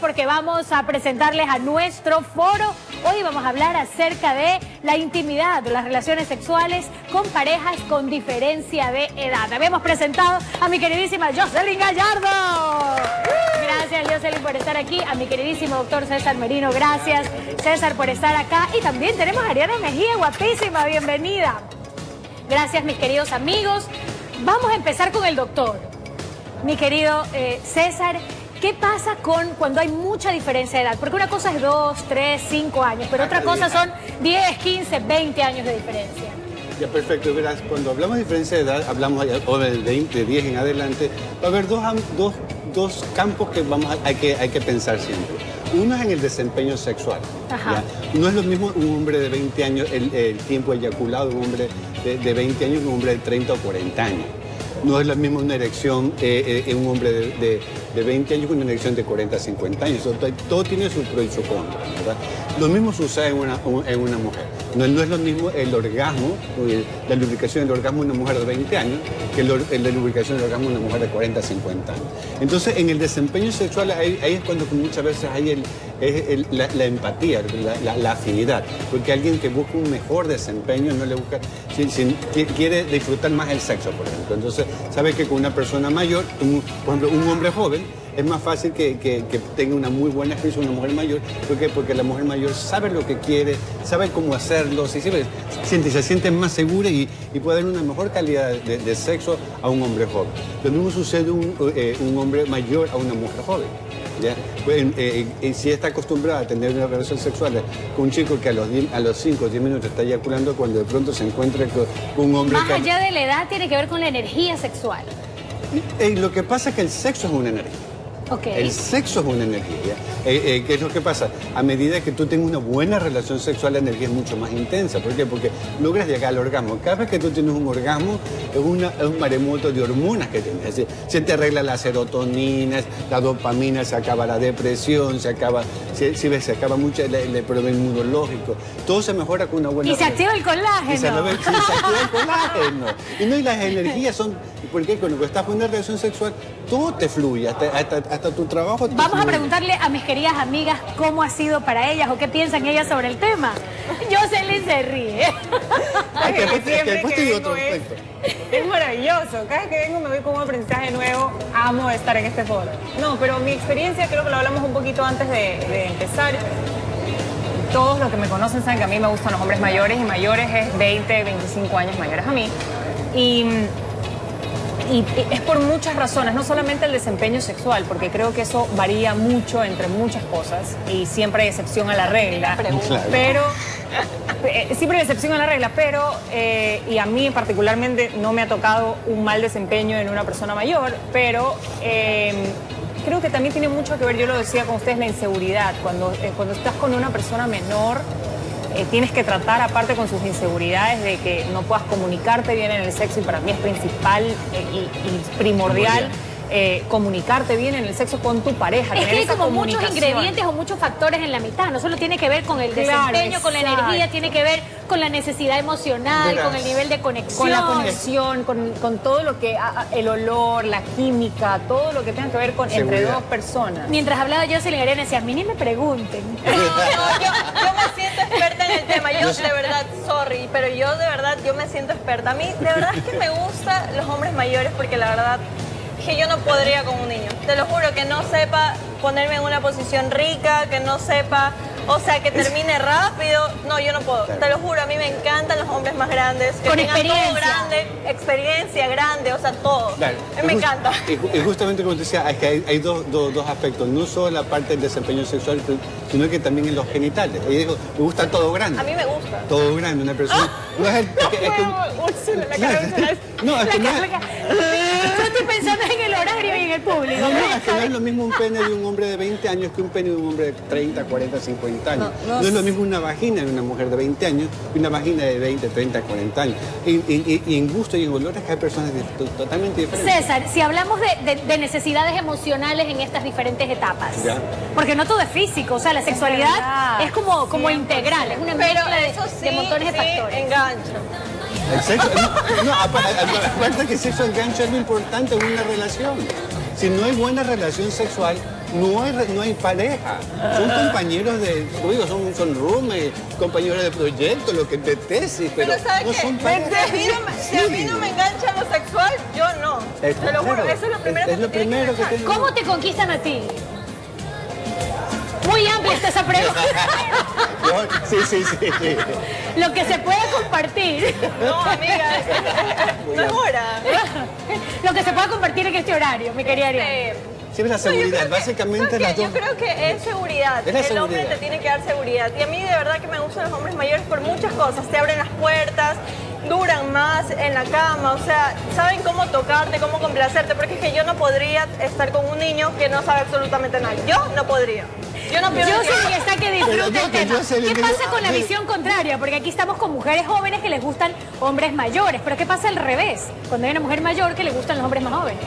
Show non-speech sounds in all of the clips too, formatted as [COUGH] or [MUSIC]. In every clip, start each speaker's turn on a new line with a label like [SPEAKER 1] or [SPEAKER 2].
[SPEAKER 1] porque vamos a presentarles a nuestro foro. Hoy vamos a hablar acerca de la intimidad de las relaciones sexuales con parejas con diferencia de edad. Habíamos presentado a mi queridísima Jocelyn Gallardo. Gracias Jocelyn por estar aquí, a mi queridísimo doctor César Merino, gracias César por estar acá y también tenemos a Ariana Mejía, guapísima, bienvenida. Gracias mis queridos amigos. Vamos a empezar con el doctor. Mi querido eh, César, ¿Qué pasa con cuando hay mucha diferencia de edad? Porque una cosa es 2, 3, 5 años, pero otra cosa son 10, 15, 20 años de diferencia.
[SPEAKER 2] Ya, perfecto. Verás, cuando hablamos de diferencia de edad, hablamos de 20, de 10 en adelante, va a haber dos, dos, dos campos que vamos a, hay, que, hay que pensar siempre. Uno es en el desempeño sexual. No es lo mismo un hombre de 20 años, el, tiempo eyaculado de un hombre de, de 20 años un hombre de 30 o 40 años. No es la misma una erección eh, eh, en un hombre de, 20 años que una erección de 40, 50 años. Todo, tiene su pro y su contra, ¿verdad? Lo mismo sucede en una, en una mujer. No, es lo mismo el orgasmo, eh, la lubricación del orgasmo de una mujer de 20 años que la lubricación del orgasmo de una mujer de 40, 50 años. Entonces, en el desempeño sexual, ahí, es cuando muchas veces hay el, la, empatía, la, afinidad. Porque alguien que busca un mejor desempeño no le busca, quiere disfrutar más el sexo, por ejemplo. Entonces, sabe que con una persona mayor, por ejemplo, un hombre joven, es más fácil que, tenga una muy buena experiencia una mujer mayor. ¿Por qué? Porque la mujer mayor sabe lo que quiere, sabe cómo hacerlo, se siente, se siente más segura y, puede dar una mejor calidad de, sexo a un hombre joven. Lo mismo sucede un, eh, un hombre mayor a una mujer joven. ¿Ya? Eh, eh, si está acostumbrada a tener una relación sexual con un chico que a los, a los 5 o 10 minutos está eyaculando, cuando de pronto se encuentra con un hombre...
[SPEAKER 1] Más allá de la edad tiene que ver con la energía sexual.
[SPEAKER 2] lo que pasa es que el sexo es una energía. El sexo es una energía. Eh, eh, ¿Qué es lo que pasa? A medida que tú tengas una buena relación sexual, la energía es mucho más intensa. ¿Por qué? Porque logras llegar al orgasmo. Cada vez que tú tienes un orgasmo, es, una, un maremoto de hormonas que tienes. se te arregla la serotonina, la dopamina, se acaba la depresión, se acaba, si, ves, se acaba mucho el, problema inmunológico. Todo se mejora con una buena
[SPEAKER 1] Y se activa el colágeno. Y se,
[SPEAKER 2] activa el [LAUGHS] colágeno. Y no, y las energías son... Porque cuando estás con una relación sexual, todo te fluye, hasta, tu trabajo.
[SPEAKER 1] Vamos a preguntarle a mis queridas amigas cómo ha sido para ellas o qué piensan ellas sobre el tema. Jocelyn se ríe.
[SPEAKER 3] es, maravilloso. Cada vez que vengo me voy con un aprendizaje nuevo. Amo estar en este foro. No, pero mi experiencia, creo que lo hablamos un poquito antes de, de empezar. Todos los que me conocen saben que a mí me gustan los hombres mayores y mayores es 20, 25 años mayores a mí. Y y es por muchas razones, no solamente el desempeño sexual, porque creo que eso varía mucho entre muchas cosas y siempre hay excepción a la regla. Pero eh, siempre hay excepción a la regla, pero eh, y a mí particularmente no me ha tocado un mal desempeño en una persona mayor, pero eh, creo que también tiene mucho que ver, yo lo decía con ustedes, la inseguridad. Cuando, cuando estás con una persona menor, eh, tienes que tratar aparte con sus inseguridades de que no puedas comunicarte bien en el sexo y para mí es principal eh, y, primordial. Eh, comunicarte bien en el sexo con tu pareja.
[SPEAKER 1] Es que hay como muchos ingredientes o muchos factores en la mitad. No solo tiene que ver con el desempeño, con la energía, tiene que ver con la necesidad emocional, con el nivel de conexión.
[SPEAKER 3] Con la conexión, con, todo lo que, el olor, la química, todo lo que tenga que ver con entre dos personas.
[SPEAKER 1] Mientras hablaba yo, se le decía, a mí ni me pregunten.
[SPEAKER 4] No, [LAUGHS] [LAUGHS] yo, me siento experta tema. Yo de verdad, sorry, pero yo de verdad, yo me siento experta. A mí de verdad es que me gustan los hombres mayores porque la verdad que yo no podría con un niño. Te lo juro, que no sepa ponerme en una posición rica, que no sepa o sea, que termine rápido. No, yo no puedo. Te lo juro, a mí me encantan los hombres más grandes. Que tengan todo grande, experiencia grande, o sea, todo. Mí me encanta.
[SPEAKER 2] Y, justamente como te decía, es que hay, dos, aspectos. No solo la parte del desempeño sexual, sino que también en los genitales. Y digo, me gusta todo grande.
[SPEAKER 4] A mí me gusta.
[SPEAKER 2] Todo grande, una persona. [LAUGHS] No es el.
[SPEAKER 1] No, es que no pensando en el horario y en el público.
[SPEAKER 2] No, no, es que no es lo mismo un pene de un hombre de 20 años que un pene de un hombre de 30, 40, 50 años. No, es lo mismo una vagina de una mujer de 20 años que una vagina de 20, 30, 40 años. Y, en gusto y en olores hay personas totalmente diferentes.
[SPEAKER 1] César, si hablamos de, necesidades emocionales en estas diferentes etapas, porque no todo es físico, o sea, la sexualidad es, como, como integral, es una mezcla de, montones de factores.
[SPEAKER 4] engancha.
[SPEAKER 2] El sexo, no, aparte que el sexo engancha es lo importante en una relación. Si no hay buena relación sexual, no hay, no hay pareja. Son compañeros de, digo, son, son roommates, compañeros de proyecto, lo que de tesis, pero,
[SPEAKER 4] Pero, ¿sabes
[SPEAKER 2] no
[SPEAKER 4] qué?
[SPEAKER 2] son
[SPEAKER 4] Si
[SPEAKER 2] pareja.
[SPEAKER 4] a, mí no, me- si a mí no me engancha lo sexual, yo no.
[SPEAKER 2] Es-
[SPEAKER 4] Te lo juro,
[SPEAKER 2] claro,
[SPEAKER 4] eso es lo primero
[SPEAKER 2] es-
[SPEAKER 4] que
[SPEAKER 2] es lo
[SPEAKER 4] te
[SPEAKER 2] primero que
[SPEAKER 1] ¿Cómo te conquistan a ti? Muy amplia está esa pregunta. [LAUGHS]
[SPEAKER 2] Sí, sí, sí. sí.
[SPEAKER 1] Lo que se puede compartir.
[SPEAKER 4] No, amiga, no es hora.
[SPEAKER 1] Lo que se puede compartir en este horario, mi querida Ariana.
[SPEAKER 4] Eh,
[SPEAKER 2] Siempre la seguridad,
[SPEAKER 4] que-
[SPEAKER 2] básicamente
[SPEAKER 4] ¿sabes
[SPEAKER 2] las dos.
[SPEAKER 4] Yo creo que es seguridad.
[SPEAKER 2] Es la
[SPEAKER 4] el hombre te tiene que dar seguridad. Y a mí de verdad que me gustan los hombres mayores por muchas cosas. Te abren las puertas, duran más en la cama, o sea, saben cómo tocarte, cómo complacerte, porque es que yo no podría estar con un niño que no sabe absolutamente nada. Yo no podría. Yo no tiempo.
[SPEAKER 1] soy está que
[SPEAKER 2] yo
[SPEAKER 1] el
[SPEAKER 2] que
[SPEAKER 1] tema. ¿Qué pasa con la visión contraria? Porque aquí estamos con mujeres jóvenes que les gustan hombres mayores. Pero ¿qué pasa al revés? Cuando hay una mujer mayor que le gustan los hombres más jóvenes.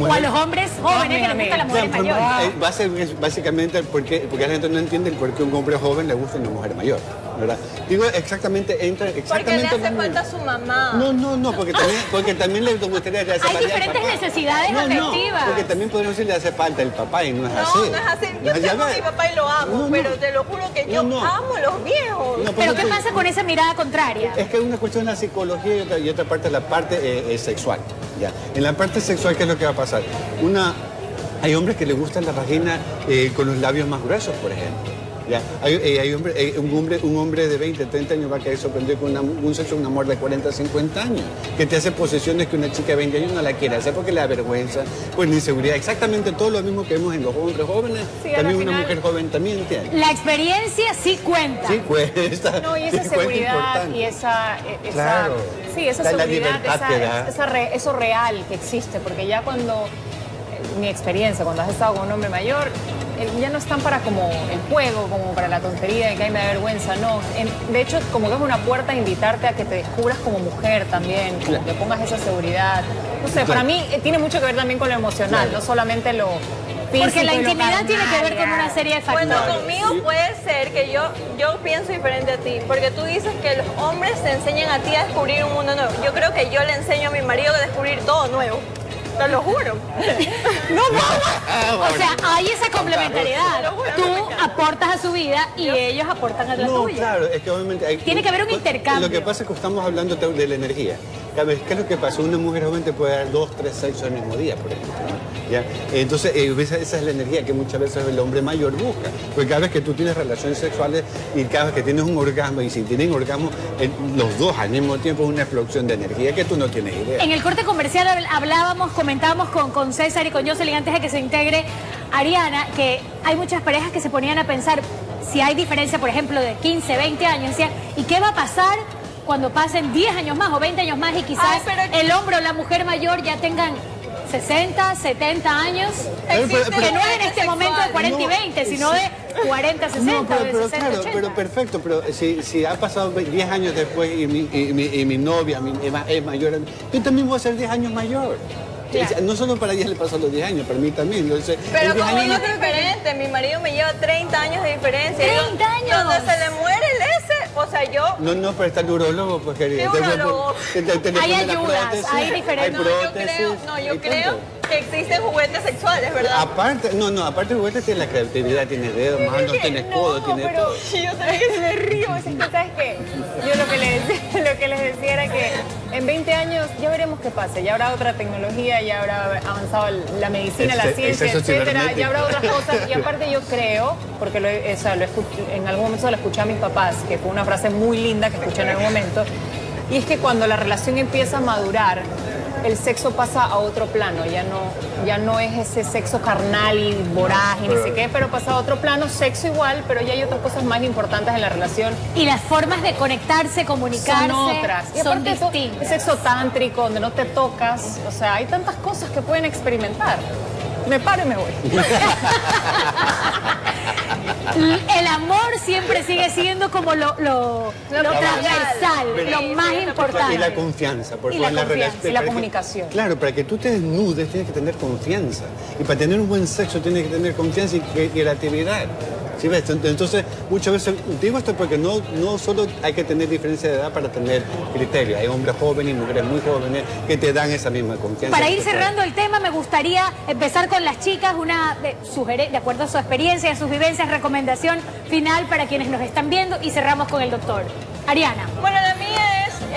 [SPEAKER 1] O a los hombres jóvenes que les gustan las mujeres mayores.
[SPEAKER 2] va a ser básicamente porque, porque la gente no entiende el por qué un hombre joven le gusta una mujer mayor, ¿verdad? Digo, exactamente, entra
[SPEAKER 4] Porque
[SPEAKER 2] exactamente...
[SPEAKER 4] le hace falta a su mamá.
[SPEAKER 2] No, no, no, porque también, porque también le gustaría que le hace
[SPEAKER 1] Hay
[SPEAKER 2] falta
[SPEAKER 1] diferentes
[SPEAKER 2] papá.
[SPEAKER 1] necesidades
[SPEAKER 2] no, no,
[SPEAKER 1] afectivas.
[SPEAKER 2] porque también podemos decir le hace falta el papá y no es así.
[SPEAKER 4] No, no es así. Yo
[SPEAKER 2] No,
[SPEAKER 4] te
[SPEAKER 2] ya
[SPEAKER 4] amo a mi papá y lo amo,
[SPEAKER 2] No, no.
[SPEAKER 4] pero te lo juro que yo
[SPEAKER 2] No, no.
[SPEAKER 4] amo a los viejos.
[SPEAKER 2] No,
[SPEAKER 1] Pero ¿qué pasa con esa mirada contraria?
[SPEAKER 2] Es que una cuestión de la psicología y otra, y otra parte la parte eh, eh, sexual. ¿ya? En la parte sexual, ¿qué es lo que va a pasar? Una, hay hombres que les gustan la vagina eh, con los labios más gruesos, por ejemplo. ¿Ya? Hay, eh, hay hombre, eh, un, hombre, un hombre de 20, 30 años va a quedar sorprendido con una- un sexo, un amor de 40, 50 años, que te hace posesiones que una chica de 20 años no la quiere hacer porque le da vergüenza, pues la inseguridad. Exactamente todo lo mismo que vemos en los hombres jóvenes,
[SPEAKER 3] Sí,
[SPEAKER 2] también una
[SPEAKER 3] final-
[SPEAKER 2] mujer joven también tiene.
[SPEAKER 1] La experiencia sí cuenta.
[SPEAKER 2] Sí, cuesta.
[SPEAKER 3] No, y esa seguridad
[SPEAKER 2] importante.
[SPEAKER 3] y esa, e- esa
[SPEAKER 2] Claro.
[SPEAKER 3] sí, esa seguridad,
[SPEAKER 2] libertad
[SPEAKER 3] esa-
[SPEAKER 2] que da.
[SPEAKER 3] esa re- eso real que existe, porque ya cuando eh, mi experiencia, cuando has estado con un hombre mayor, ya no están para como el juego, como para la tontería de que hay me da vergüenza, no. En- de hecho, como que es una puerta a invitarte a que te descubras como mujer también, como
[SPEAKER 2] Claro.
[SPEAKER 3] que pongas esa seguridad. No sé,
[SPEAKER 2] Claro.
[SPEAKER 3] para mí eh, tiene mucho que ver también con lo emocional,
[SPEAKER 2] Claro.
[SPEAKER 3] no solamente lo
[SPEAKER 1] Porque la intimidad tiene que ver con una serie de
[SPEAKER 4] Bueno,
[SPEAKER 1] factores.
[SPEAKER 4] conmigo puede ser que yo, yo pienso diferente a ti, porque tú dices que los hombres te enseñan a ti a descubrir un mundo nuevo. Yo creo que yo le enseño a mi marido a descubrir todo nuevo. Te lo juro. [LAUGHS]
[SPEAKER 1] O sea, hay esa complementariedad.
[SPEAKER 4] Te lo juro,
[SPEAKER 1] Tú aportas a su vida y ellos aportan a la
[SPEAKER 2] No,
[SPEAKER 1] tuya.
[SPEAKER 2] claro, es que obviamente hay...
[SPEAKER 1] Tiene que haber un
[SPEAKER 2] pues,
[SPEAKER 1] intercambio.
[SPEAKER 2] Lo que pasa es que estamos hablando de la energía. ¿Qué es lo que pasa? Una mujer joven te puede dar dos, tres sexos el mismo día, por ejemplo. ¿Ya? Entonces, eh, esa, es la energía que muchas veces el hombre mayor busca. Porque cada vez que tú tienes relaciones sexuales y cada vez que tienes un orgasmo, y si tienen orgasmo, los dos al mismo tiempo es una explosión de energía que tú no tienes idea.
[SPEAKER 1] En el corte comercial habl- hablábamos, comentábamos con, con César y con Jocelyn antes de que se integre Ariana, que hay muchas parejas que se ponían a pensar si hay diferencia, por ejemplo, de 15, 20 años, ¿y qué va a pasar cuando pasen 10 años más o 20 años más y quizás
[SPEAKER 4] Ay, pero-
[SPEAKER 1] el hombre o la mujer mayor ya tengan 60, 70 años?
[SPEAKER 2] Pero- pero-
[SPEAKER 4] Existe
[SPEAKER 1] que no es en este
[SPEAKER 4] sexual.
[SPEAKER 1] momento de 40 y
[SPEAKER 2] No,
[SPEAKER 1] 20, sino
[SPEAKER 2] sí.
[SPEAKER 1] de 40, 60
[SPEAKER 2] No, pero,
[SPEAKER 1] de
[SPEAKER 2] pero
[SPEAKER 1] 60,
[SPEAKER 2] claro,
[SPEAKER 1] 80.
[SPEAKER 2] pero perfecto, pero si, si ha pasado 10 años después y mi, y mi, y mi novia mi- es ma- es mayor, yo también voy a ser 10 años mayor.
[SPEAKER 3] Claro.
[SPEAKER 2] No solo para ella le pasó los 10 años, para mí también. Entonces,
[SPEAKER 4] Pero
[SPEAKER 2] en 10
[SPEAKER 4] conmigo
[SPEAKER 2] años-
[SPEAKER 4] es diferente. Mi marido me lleva 30 años de diferencia. Yo-
[SPEAKER 1] 30 años.
[SPEAKER 4] Donde se le muere o sea, yo
[SPEAKER 2] No, no, pero está el urologo, pues querida.
[SPEAKER 4] ¿Qué
[SPEAKER 2] Te- te-
[SPEAKER 4] urólogo?
[SPEAKER 2] te- te-
[SPEAKER 1] Hay ayudas,
[SPEAKER 2] prótesis,
[SPEAKER 1] hay diferentes-
[SPEAKER 4] No, yo creo, no, yo
[SPEAKER 2] y
[SPEAKER 4] creo que existen juguetes sexuales, ¿verdad?
[SPEAKER 2] Aparte, no, no, aparte juguetes tiene la creatividad, tiene dedos, manos, tiene
[SPEAKER 3] no,
[SPEAKER 2] codo, tiene
[SPEAKER 3] pero
[SPEAKER 2] todo.
[SPEAKER 3] yo también me río. Es que, ¿sabes qué? Yo lo que, les [LAUGHS] lo que les decía era que en 20 años ya veremos qué pasa. Ya habrá otra tecnología, ya habrá avanzado la medicina, la ciencia, etcétera. Ya habrá otras cosas. Y [LAUGHS] aparte yo creo, porque lo, o sea, lo en algún momento lo escuché a mis papás, que fue una frase muy linda que escuché en algún momento, y es que cuando la relación empieza a madurar, el sexo pasa a otro plano, ya no, ya no es ese sexo carnal y voraz y ni sé qué, pero pasa a otro plano, sexo igual, pero ya hay otras cosas más importantes en la relación.
[SPEAKER 1] Y las formas de conectarse, comunicarse,
[SPEAKER 3] Son otras. Y
[SPEAKER 1] son distintas.
[SPEAKER 3] el sexo tántrico, donde no te tocas, o sea, hay tantas cosas que pueden experimentar. Me paro y me voy. [LAUGHS]
[SPEAKER 1] El amor siempre sigue siendo como lo, lo, lo transversal,
[SPEAKER 2] Pero-
[SPEAKER 1] lo más
[SPEAKER 2] Y la
[SPEAKER 1] importante.
[SPEAKER 2] confianza, porque
[SPEAKER 1] Y la
[SPEAKER 2] relación-
[SPEAKER 3] y la
[SPEAKER 2] que-
[SPEAKER 3] comunicación.
[SPEAKER 2] claro, para que tú te desnudes tienes que tener confianza. Y para tener un buen sexo tienes que tener confianza y cre- creatividad. ¿Sí ves? Entonces, muchas veces, digo esto porque no, no solo hay que tener diferencia de edad para tener criterio. Hay hombres jóvenes y mujeres muy jóvenes que te dan esa misma confianza.
[SPEAKER 1] Para ir cerrando el tema, me gustaría empezar con las chicas, una de, de acuerdo a su experiencia, a sus vivencias, recomendación final para quienes nos están viendo y cerramos con el doctor. Ariana.
[SPEAKER 4] Bueno,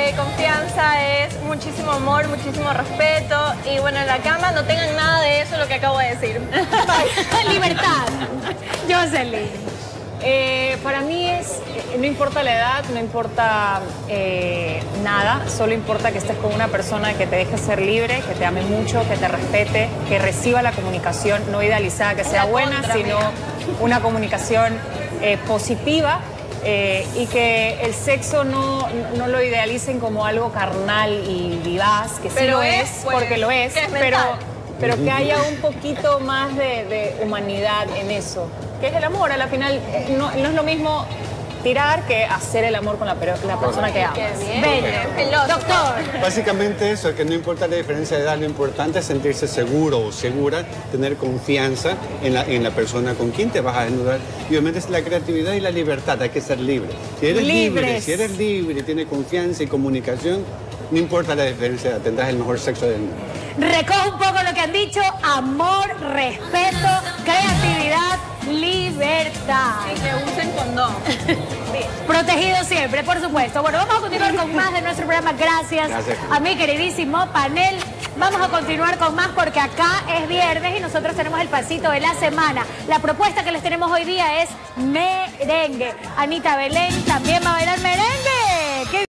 [SPEAKER 4] eh, confianza, es muchísimo amor, muchísimo respeto y bueno, en la cama no tengan nada de eso lo que acabo de decir. [LAUGHS]
[SPEAKER 1] Libertad. Jocelyn.
[SPEAKER 3] Eh, para mí es, eh, no importa la edad, no importa nada, solo importa que estés con una persona que te deje ser libre, que te ame mucho, que te respete, que reciba la comunicación no idealizada, que sea buena, sino una comunicación positiva eh, y que el sexo no, lo idealicen como algo carnal y vivaz, que sí lo es, pues, porque lo es, pero, pero que haya un poquito más de, humanidad en eso, que es el amor, a la final no, no es lo mismo tirar que hacer el amor con la, persona que amas.
[SPEAKER 1] Doctor.
[SPEAKER 2] Básicamente eso, que no importa la diferencia de edad, lo importante es sentirse seguro o segura, tener confianza en la, en la persona con quien te vas a desnudar. Y obviamente es la creatividad y la libertad, hay que ser libre. Si eres libre, si eres libre, tienes confianza y comunicación, no importa la diferencia de edad, tendrás el mejor sexo del mundo.
[SPEAKER 1] Recojo un poco lo que han dicho, amor, respeto, creatividad libertad.
[SPEAKER 4] Y que usen condón. [LAUGHS]
[SPEAKER 1] Protegido siempre, por supuesto. Bueno, vamos a continuar con más de nuestro programa. Gracias, a mi queridísimo panel. Vamos a continuar con más porque acá es viernes y nosotros tenemos el pasito de la semana. La propuesta que les tenemos hoy día es merengue. Anita Belén también va a bailar merengue.